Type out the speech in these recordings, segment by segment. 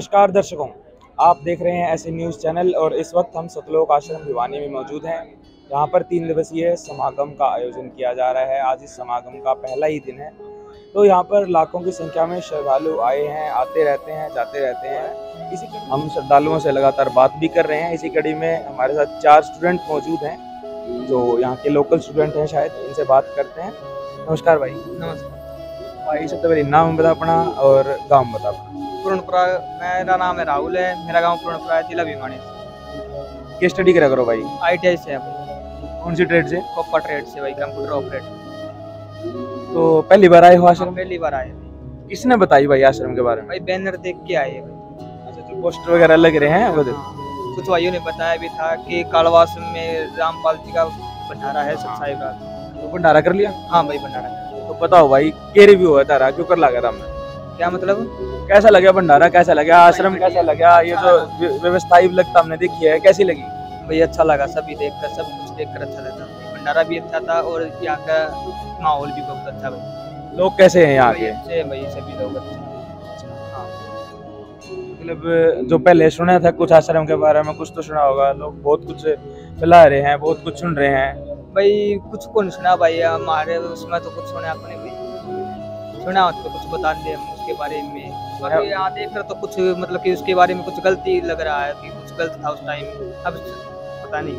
नमस्कार दर्शकों आप देख रहे हैं ऐसे न्यूज़ चैनल और इस वक्त हम सतलोक आश्रम भिवानी में मौजूद हैं। यहाँ पर तीन दिवसीय समागम का आयोजन किया जा रहा है। आज इस समागम का पहला ही दिन है। तो यहाँ पर लाखों की संख्या में श्रद्धालु आए हैं आते रहते हैं जाते रहते हैं। इसी हम श्रद्धालुओं से लगातार बात भी कर रहे हैं। इसी कड़ी में हमारे साथ चार स्टूडेंट मौजूद हैं जो यहाँ के लोकल स्टूडेंट हैं शायद इनसे बात करते हैं। नमस्कार भाई। नमस्कार। भाई सबसे पहले नाम बता अपना और गाँव बता अपना। पूर्णपुरा मेरा नाम है राहुल है मेरा गाँव पूर्णपुरा है जिला भिवानी। क्या स्टडी करा करो भाई? आई टी आई से है। भाई कौन सी ट्रेड से? कोपा ट्रेड से भाई कंप्यूटर ऑपरेटर तो पहली बार आए हो आश्रम? पहली बार आए किसने बताई भाई आश्रम के बारे में? भाई बैनर देख के आए भाई। अच्छा जो पोस्टर वगैरह लग रहे हैं वो देखो हाँ, कुछ भाइयों ने बताया भी था कि कालवास में रामपाल जी का भंडारा है साहिब रात तो भंडारा कर लिया? हाँ भाई भंडारा। तो बताओ भाई के रिव्यू है तारा क्यों कर लगा था हमने क्या मतलब? कैसा लगा भंडारा? कैसा लगा? आश्रम कैसा लगा? ये जो व्य- व्यवस्था लगता हमने देखी है कैसी लगी? भाई अच्छा लगा सभी देख कर सब कुछ देख कर अच्छा लगा भंडारा भी अच्छा था और यहाँ का माहौल भी बहुत अच्छा भाई लोग कैसे हैं यहाँ भाई के? अच्छे भाई सभी लोग अच्छे हाँ। मतलब जो पहले सुना था कुछ आश्रम के बारे में कुछ तो सुना होगा। लोग बहुत कुछ फैला रहे हैं बहुत कुछ सुन रहे हैं। भाई कुछ को नहीं सुना भाई? हमारे उसमें तो कुछ सुना आपने भाई सुना तो कुछ बता दे उसके बारे में। बाकी यहाँ देख कर तो कुछ मतलब कि उसके बारे में कुछ गलती लग रहा है कि कुछ गलत था उस टाइम अब पता नहीं।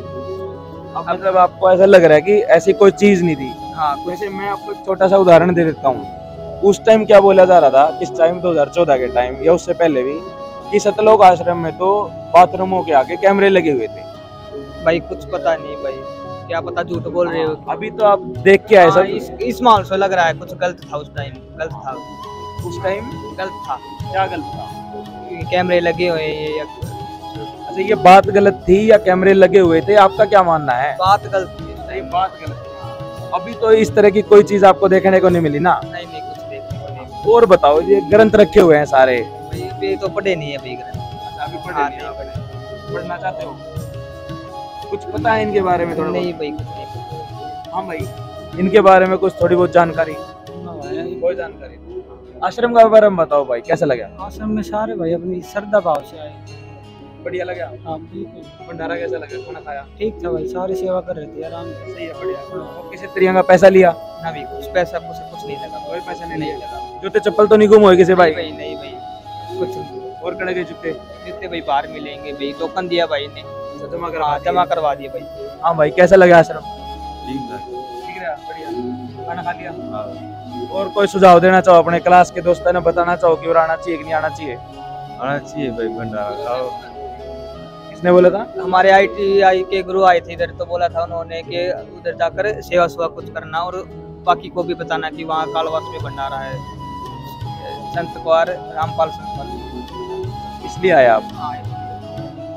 अब मतलब आपको ऐसा लग रहा है कि ऐसी कोई चीज़ नहीं थी। हाँ वैसे मैं आपको एक छोटा सा उदाहरण दे देता हूँ। उस टाइम क्या बोला जा रहा था? किस टाइम 2014 के टाइम या उससे पहले भी कि सतलोक आश्रम में तो बाथरूमों के आगे कैमरे लगे हुए थे। भाई कुछ पता नहीं भाई। क्या पता झूठ बोल रहे हो अभी तो आप देख के आए हाँ, सब। इस इस माहौल से लग रहा है कुछ गलत था उस टाइम गलत था। उस टाइम गलत था क्या गलत था? कैमरे लगे हुए हैं ये अच्छा ये बात गलत थी या कैमरे लगे हुए थे? आपका क्या मानना है? बात गलत थी सही बात गलत थी। अभी तो इस तरह की कोई चीज़ आपको देखने को नहीं मिली ना? नहीं नहीं कुछ देखने को नहीं और बताओ ये ग्रंथ रखे हुए हैं सारे। अभी तो पढ़े नहीं है अभी ग्रंथ। अभी हाँ, नहीं पढ़े। पढ़ना चाहते हो? कुछ पता है इनके बारे में थोड़ा नहीं भाई कुछ नहीं। हाँ भाई इनके बारे में कुछ थोड़ी बहुत जानकारी? कोई जानकारी। आश्रम के बारे में बताओ भाई कैसा लगा? आश्रम में सारे भाई अपनी श्रद्धा भाव से आए। बढ़िया लगा? हाँ बिल्कुल। भंडारा कैसा लगा? खाना खाया? ठीक था भाई सारी सेवा कर रहे थे आराम से। सही है बढ़िया। और किसी तरीके का पैसा लिया? ना भी कुछ। पैसा कुछ कुछ नहीं लगा कोई पैसा नहीं लगा जूते चप्पल तो नहीं गुम हुए किसी भाई? भाई नहीं भाई। कुछ और कड़े के जूते? जितने भाई बाहर मिलेंगे भाई टोकन दिया भाई ने। जमा हाँ जमा करवा दिया भाई। हाँ भाई कैसा लगा आश्रम? ठीक था ठीक रहा बढ़िया। खाना खा लिया? और कोई सुझाव देना चाहो अपने क्लास के दोस्तों ने बताना चाहो कि और आना चाहिए कि नहीं आना चाहिए? आना चाहिए भाई भंडारा खाओ। किसने बोला था? हमारे आईटीआई के गुरु आए थे इधर तो बोला था उन्होंने कि उधर जाकर सेवा सेवा कुछ करना और बाकी को भी बताना कि वहाँ कालवास में भंडारा है। संत कुमार रामपाल संत इसलिए आए आप? हाँ,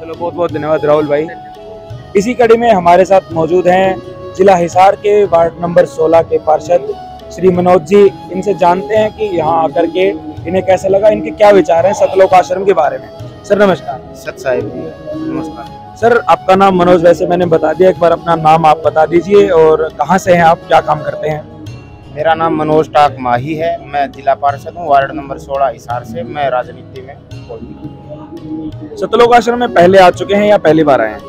चलो बहुत बहुत धन्यवाद राहुल भाई। इसी कड़ी में हमारे साथ मौजूद हैं जिला हिसार के वार्ड नंबर 16 के पार्षद श्री मनोज जी इनसे जानते हैं कि यहाँ आकर के इन्हें कैसा लगा इनके क्या विचार हैं सतलोक आश्रम के बारे में? सर नमस्कार। सत साहिब नमस्कार। सर आपका नाम मनोज वैसे मैंने बता दिया एक बार अपना नाम आप बता दीजिए और कहाँ से हैं आप क्या काम करते हैं? मेरा नाम मनोज टाक माही है मैं जिला पार्षद हूँ वार्ड नंबर 16 हिसार से मैं राजनीति में सतलोक आश्रम में पहले आ चुके हैं या पहली बार आए हैं?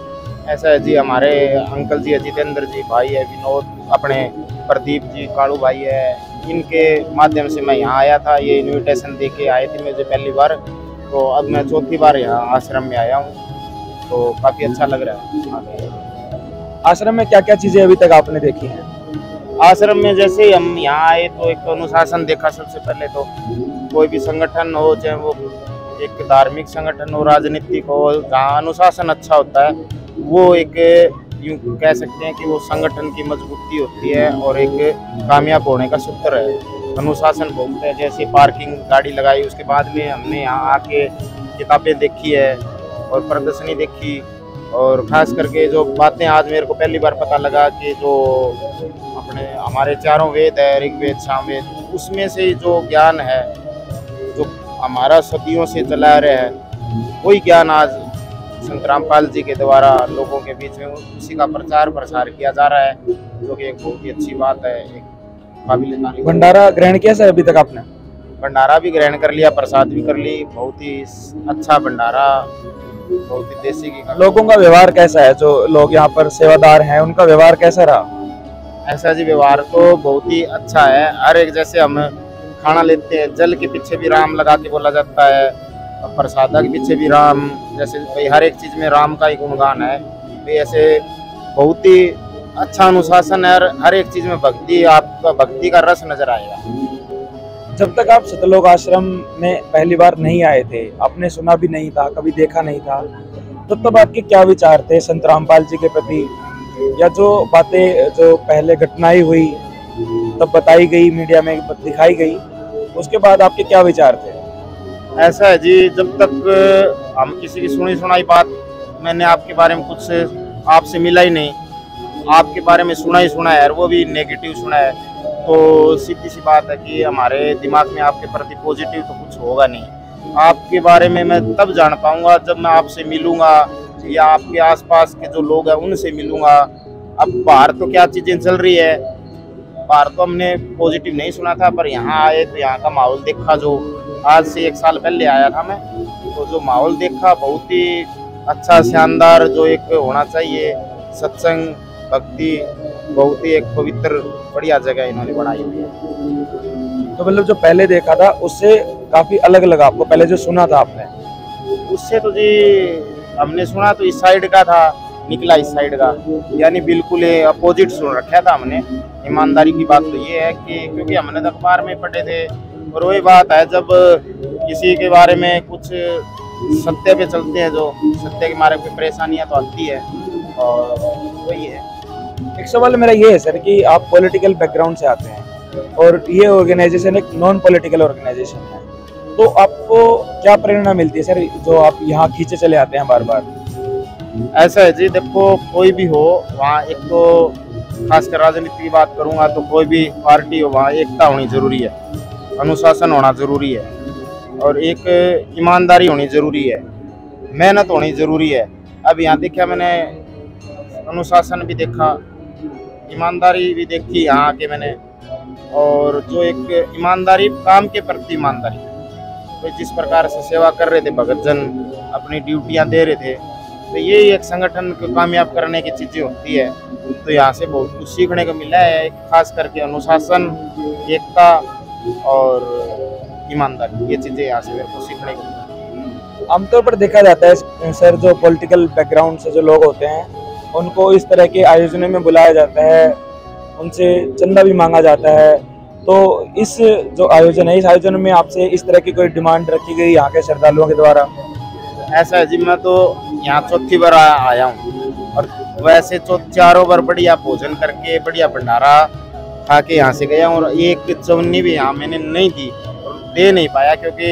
ऐसा है जी हमारे अंकल जी है जितेंद्र जी भाई है विनोद अपने प्रदीप जी कालू भाई है इनके माध्यम से मैं यहाँ आया था। ये इनविटेशन दे के आए थे मुझे पहली बार। तो अब मैं चौथी बार यहाँ आश्रम में आया हूँ। तो काफ़ी अच्छा लग रहा है। आश्रम में क्या क्या चीज़ें अभी तक आपने देखी हैं? आश्रम में जैसे ही हम यहाँ आए तो एक तो अनुशासन देखा सबसे पहले तो। कोई भी संगठन हो चाहे वो एक धार्मिक संगठन हो राजनीतिक हो जहाँ अनुशासन अच्छा होता है वो एक यूँ कह सकते हैं कि वो संगठन की मजबूती होती है और एक कामयाब होने का सूत्र है। अनुशासन बहुत है, जैसे पार्किंग गाड़ी लगाई, उसके बाद में हमने यहाँ आके किताबें देखी है और प्रदर्शनी देखी और खास करके जो बातें आज मेरे को पहली बार पता लगा कि जो अपने, हमारे चारों वेद है, ऋग्वेद, सामवेद, उसमें से जो ज्ञान है, जो हमारा सदियों से चला रहा है, वही ज्ञान आज संत रामपाल जी के द्वारा लोगों के बीच में उसी का प्रचार प्रसार किया जा रहा है जो कि एक बहुत ही अच्छी बात है एक काबिल भंडारा ग्रहण किया सर अभी तक आपने? भंडारा भी ग्रहण कर लिया प्रसाद भी कर ली बहुत ही अच्छा भंडारा बहुत ही देसी की लोगों का व्यवहार कैसा है? जो लोग यहाँ पर सेवादार हैं उनका व्यवहार कैसा रहा? ऐसा जी व्यवहार तो बहुत ही अच्छा है। हर एक जैसे हम खाना लेते हैं जल के पीछे भी राम लगा के बोला जाता है। और प्रसादा के पीछे भी राम, जैसे भाई हर एक चीज़ में राम का ही गुणगान है। भाई ऐसे बहुत ही अच्छा अनुशासन है हर एक चीज़ में भक्ति, आपका भक्ति का रस नज़र आएगा। जब तक आप सतलोक आश्रम में पहली बार नहीं आए थे, आपने सुना भी नहीं था, कभी देखा नहीं था तब तो तब आपके क्या विचार थे संत रामपाल जी के प्रति? या जो बातें, जो पहले घटनाएँ हुई, तब बताई गई, मीडिया में दिखाई गई, उसके बाद आपके क्या विचार थे? ऐसा है जी, जब तक हम किसी की सुनी सुनाई बात मैंने आपके बारे में कुछ से, आपसे मिला ही नहीं। आपके बारे में सुना ही सुना है और वो भी नेगेटिव सुना है। तो सीधी सी बात है कि हमारे दिमाग में आपके प्रति पॉजिटिव तो कुछ होगा नहीं। आपके बारे में मैं तब जान पाऊँगा जब मैं आपसे मिलूँगा या आपके आसपास के जो लोग हैं उनसे मिलूँगा। अब बाहर तो क्या चीज़ें चल रही है? बाहर तो हमने पॉजिटिव नहीं सुना था, पर यहाँ आए तो यहाँ का माहौल देखा जो आज से एक साल पहले आया था मैं। तो जो माहौल देखा बहुत ही अच्छा शानदार जो एक होना चाहिए। सत्संग भक्ति बहुत ही एक पवित्र बढ़िया जगह इन्होंने बनाई हुई है। तो मतलब जो पहले देखा था उससे काफ़ी अलग लगा आपको? पहले जो सुना था आपने? उससे तो जी हमने सुना तो इस साइड का था निकला इस साइड का। यानी बिल्कुल अपोजिट सुन रखा था हमने। ईमानदारी की बात तो ये है कि क्योंकि हमने तो अखबार में पढ़े थे और वही बात है जब किसी के बारे में कुछ सत्य पे चलते हैं जो सत्य के मारे पे परेशानियाँ तो आती है और वही है। एक सवाल मेरा ये है सर कि आप पॉलिटिकल बैकग्राउंड से आते हैं और ये ऑर्गेनाइजेशन एक नॉन पॉलिटिकल ऑर्गेनाइजेशन है। तो आपको क्या प्रेरणा मिलती है सर जो आप यहाँ खींचे चले आते हैं बार बार ऐसा है जी देखो कोई भी हो वहाँ एक तो खासकर राजनीति की बात करूँगा तो कोई भी पार्टी हो वहाँ एकता होनी ज़रूरी है। अनुशासन होना ज़रूरी है और एक ईमानदारी होनी ज़रूरी है, मेहनत होनी ज़रूरी है। अब यहाँ देखा मैंने अनुशासन भी देखा, ईमानदारी भी देखी यहाँ आके मैंने और जो एक ईमानदारी काम के प्रति ईमानदारी तो जिस प्रकार से सेवा कर रहे थे भगत जन अपनी ड्यूटियाँ दे रहे थे तो यही एक संगठन को कामयाब करने की चीज़ें होती है। तो यहाँ से बहुत कुछ सीखने को मिला है खास करके अनुशासन, एकता और ईमानदारी ये चीज़ें यहाँ से मेरे को सीखने को आमतौर पर देखा जाता है सर जो पॉलिटिकल बैकग्राउंड से जो लोग होते हैं उनको इस तरह के आयोजनों में बुलाया जाता है उनसे चंदा भी मांगा जाता है। तो इस जो आयोजन है इस आयोजन में आपसे इस तरह की कोई डिमांड रखी गई यहाँ के श्रद्धालुओं के द्वारा? ऐसा है जी मैं तो यहाँ चौथी बार आया हूँ। और वैसे तो चारों बार बढ़िया भोजन करके बढ़िया भंडारा खा के यहाँ से गया और एक चवन्नी भी यहाँ मैंने नहीं दी दे नहीं पाया क्योंकि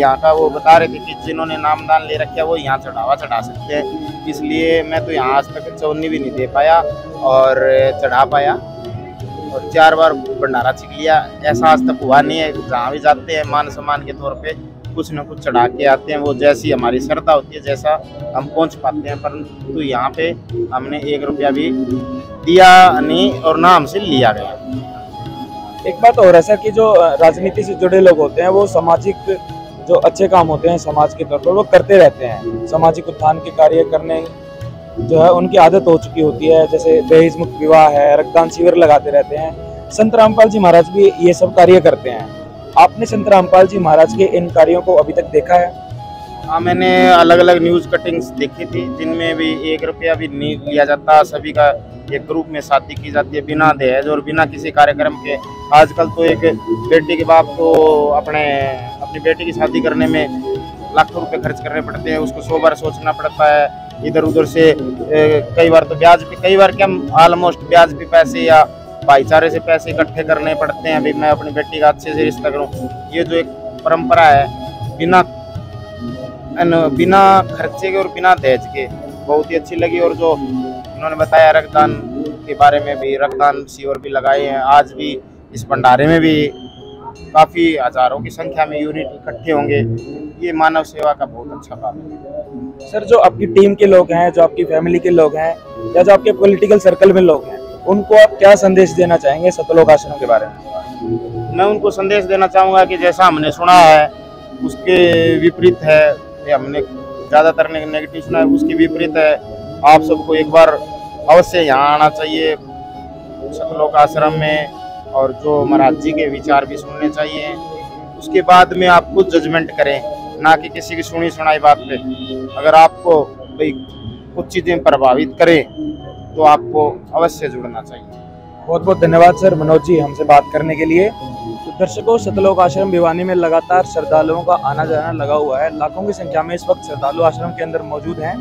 यहाँ का वो बता रहे थे कि जिन्होंने नामदान ले रखा वो यहाँ चढ़ावा चढ़ा सकते हैं। इसलिए मैं तो यहाँ आज तक चौनी भी नहीं दे पाया और चढ़ा पाया और चार बार भंडारा छिक लिया। ऐसा आज तक हुआ नहीं है। जहाँ भी जाते हैं, मान सम्मान के तौर पे कुछ ना कुछ चढ़ा के आते हैं, वो जैसी हमारी श्रद्धा होती है, जैसा हम पहुँच पाते हैं। परंतु तो यहाँ पे हमने एक रुपया भी दिया नहीं और ना हमसे लिया गया। एक बात और है सर कि जो राजनीति से जुड़े लोग होते हैं, वो सामाजिक जो अच्छे काम होते हैं समाज के तौर पर वो करते रहते हैं। सामाजिक उत्थान के कार्य करने जो है, उनकी आदत हो चुकी होती है। जैसे दहेज मुक्त विवाह है, रक्तदान शिविर लगाते रहते हैं। संत रामपाल जी महाराज भी ये सब कार्य करते हैं। आपने संत रामपाल जी महाराज के इन कार्यों को अभी तक देखा है? हाँ मैंने अलग अलग न्यूज़ कटिंग्स देखी थी, जिनमें भी एक रुपया भी नहीं लिया जाता, सभी का एक ग्रुप में शादी की जाती है, बिना दहेज और बिना किसी कार्यक्रम के। आजकल तो एक बेटी के बाप को अपने, अपनी बेटी की शादी करने में लाखों रुपए खर्च करने पड़ते हैं, उसको सौ बार सोचना पड़ता है इधर उधर से कई बार तो ब्याज भी कई बार क्या ऑलमोस्ट ब्याज भी पैसे या भाईचारे से पैसे इकट्ठे करने पड़ते हैं। अभी मैं अपनी बेटी का अच्छे से रिश्ता करूँ। ये जो एक परंपरा है, बिना बिना खर्चे के और बिना दहेज के, बहुत ही अच्छी लगी। और जो उन्होंने बताया, रक्तदान के बारे में भी, रक्तदान शिविर भी लगाए हैं। आज भी इस भंडारे में भी काफ़ी हज़ारों की संख्या में यूनिट इकट्ठे होंगे। ये मानव सेवा का बहुत अच्छा काम है। सर, जो आपकी टीम के लोग हैं, जो आपकी फैमिली के लोग हैं, या जो आपके पॉलिटिकल सर्कल में लोग हैं उनको आप क्या संदेश देना चाहेंगे सतलोक आश्रम के बारे में? मैं उनको संदेश देना चाहूँगा कि जैसा हमने सुना है, उसके विपरीत है हमने ज़्यादातर नेगेटिव सुना है, उसके विपरीत है। आप सबको एक बार अवश्य यहाँ आना चाहिए सतलोक आश्रम में और जो महाराज जी के विचार भी सुनने चाहिए। उसके बाद में आप खुद जजमेंट करें, ना कि किसी की सुनी सुनाई बात पे। अगर आपको भाई कुछ चीज़ें प्रभावित करें तो आपको अवश्य जुड़ना चाहिए। बहुत बहुत धन्यवाद सर। मनोज जी हमसे बात करने के लिए। तो दर्शकों सतलोक आश्रम भिवानी में लगातार श्रद्धालुओं का आना जाना लगा हुआ है। लाखों की संख्या में इस वक्त श्रद्धालु आश्रम के अंदर मौजूद हैं।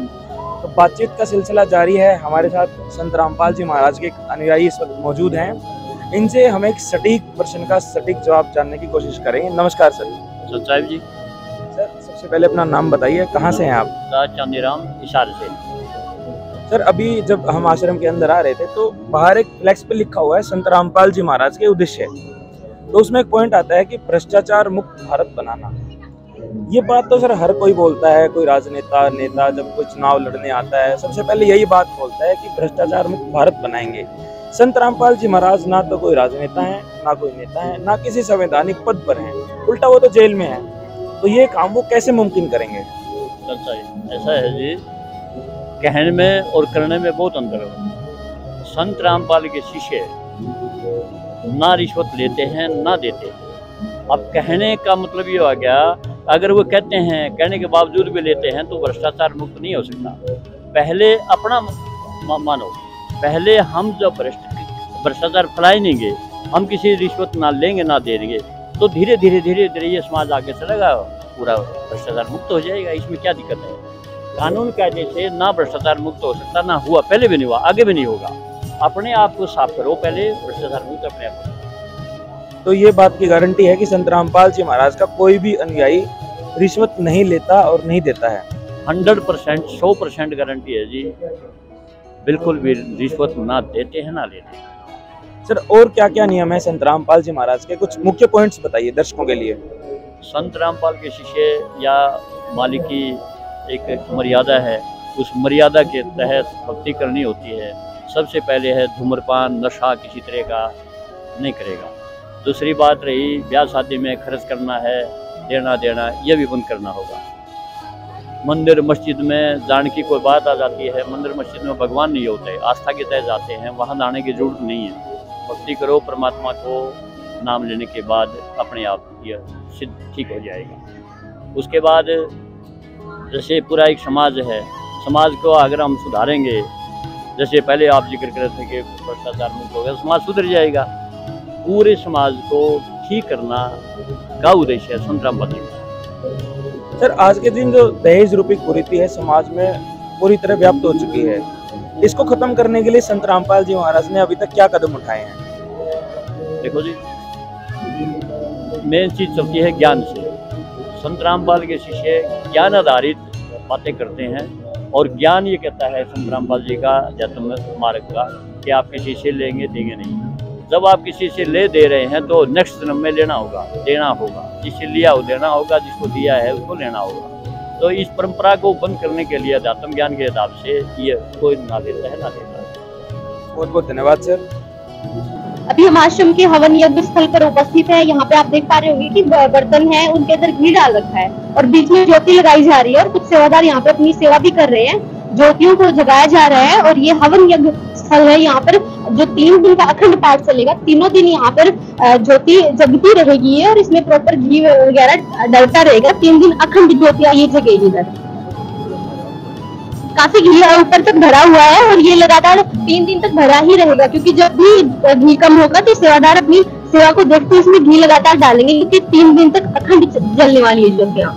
तो बातचीत का सिलसिला जारी है। हमारे साथ संत रामपाल जी महाराज के अनुयायी इस वक्त मौजूद हैं। इनसे हम एक सटीक प्रश्न का सटीक जवाब जानने की कोशिश करेंगे। नमस्कार सर। सच्चाई जी। सर सबसे पहले अपना नाम बताइए। कहाँ से हैं आप? चांदीराम इशारे से। सर, अभी जब हम आश्रम के अंदर आ रहे थे तो बाहर एक फ्लैक्स पे लिखा हुआ है, संत रामपाल जी महाराज के उद्देश्य तो उसमें एक पॉइंट आता है कि भ्रष्टाचार मुक्त भारत बनाना। ये बात तो सर हर कोई बोलता है, कोई राजनेता, नेता, जब कोई चुनाव लड़ने आता है, सबसे पहले यही बात बोलता है कि भ्रष्टाचार मुक्त भारत बनाएँगे। संत रामपाल जी महाराज ना तो कोई राजनेता है, ना कोई नेता है, ना किसी संवैधानिक पद पर है। उल्टा वो तो जेल में है। तो ये काम वो कैसे मुमकिन करेंगे? ऐसा है जी कहने में और करने में बहुत अंतर है। संत रामपाल के शिष्य ना रिश्वत लेते हैं, ना देते हैं। अब कहने का मतलब ये आ गया, अगर वो कहते हैं, कहने के बावजूद भी लेते हैं तो भ्रष्टाचार मुक्त नहीं हो सकता। पहले अपना मानो, पहले हम जब भ्रष्ट, भ्रष्टाचार फैलाएँगे हम किसी रिश्वत ना लेंगे, ना देंगे तो धीरे धीरे धीरे धीरे ये समाज आगे चलेगा पूरा भ्रष्टाचार मुक्त हो जाएगा। इसमें क्या दिक्कत है? कानून कायदे से ना भ्रष्टाचार मुक्त हो सकता ना हुआ पहले भी नहीं हुआ आगे भी नहीं होगा। अपने आप को साफ़ करो पहले भ्रष्टाचार मुक्त अपने आप को तो ये बात की गारंटी है कि संत रामपाल जी महाराज का कोई भी अनुयायी रिश्वत नहीं लेता और नहीं देता है। हंड्रेड परसेंट सौ परसेंट गारंटी है जी। बिल्कुल भी रिश्वत ना देते हैं ना लेते हैं। सर और क्या क्या नियम है संत रामपाल जी महाराज के? कुछ मुख्य पॉइंट्स बताइए दर्शकों के लिए। संत रामपाल के शिष्य या मालिक की एक मर्यादा है। उस मर्यादा के तहत भक्ति करनी होती है। सबसे पहले है धूम्रपान, नशा किसी तरह का नहीं करेगा। दूसरी बात रही, ब्याह शादी में खर्च करना है, देना देना, यह भी बंद करना होगा। मंदिर मस्जिद में जाने की कोई बात आ जाती है, मंदिर मस्जिद में भगवान नहीं होते, आस्था के तहत जाते हैं, वहाँ जाने की ज़रूरत नहीं है। भक्ति करो, परमात्मा को नाम लेने के बाद अपने आप यह सिद्ध ठीक हो जाएगा। उसके बाद जैसे पूरा एक समाज है समाज को अगर हम सुधारेंगे जैसे पहले आप ज़िक्र कर रहे थे कि भ्रष्टाचार मुक्त हो गया समाज सुधर जाएगा। पूरे समाज को ठीक करना का उद्देश्य है संत रामपाल सर आज के दिन जो दहेज रूपी कुरीति है समाज में पूरी तरह व्याप्त हो चुकी है। इसको खत्म करने के लिए संत रामपाल जी महाराज ने अभी तक क्या कदम उठाए हैं? देखो जी मेन चीज़ चलती है ज्ञान से। संत रामपाल के शिष्य ज्ञान आधारित बातें करते हैं और ज्ञान ये कहता है संत रामपाल जी का जैतम मार्ग का, कि आप किसी से लेंगे, देंगे नहीं। जब आप किसी से ले दे रहे हैं तो नेक्स्ट जन्म में लेना होगा, देना होगा। जिससे लिया हो देना होगा, जिसको दिया है, उसको लेना होगा। तो इस परंपरा को बंद करने के लिए अध्यात्म ज्ञान के हिसाब से ये कोई ना देता है, ना देता है। बहुत बहुत धन्यवाद सर अभी हम आश्रम के हवन यज्ञ स्थल पर उपस्थित है। यहाँ पे आप देख पा रहे होंगे कि बर्तन है, उनके अंदर घी डाल रखा है और बीच में ज्योति लगाई जा रही है और कुछ सेवादार यहाँ पे अपनी सेवा भी कर रहे हैं। ज्योतियों को जगाया जा रहा है और ये हवन यज्ञ स्थल है। यहाँ पर जो तीन दिन का अखंड पाठ चलेगा, तीनों दिन यहाँ पर ज्योति जगती रहेगी और इसमें प्रॉपर घी वगैरह डलता रहेगा। तीन दिन अखंड ज्योतिया ये जगेगी इधर काफ़ी घी ऊपर तक भरा हुआ है और ये लगातार तीन दिन तक भरा ही रहेगा, क्योंकि जब भी घी कम होगा तो सेवादार अपनी सेवा को देखते इसमें घी लगातार डालेंगे, क्योंकि तीन दिन तक अखंड जलने वाली है ज्योतियाँ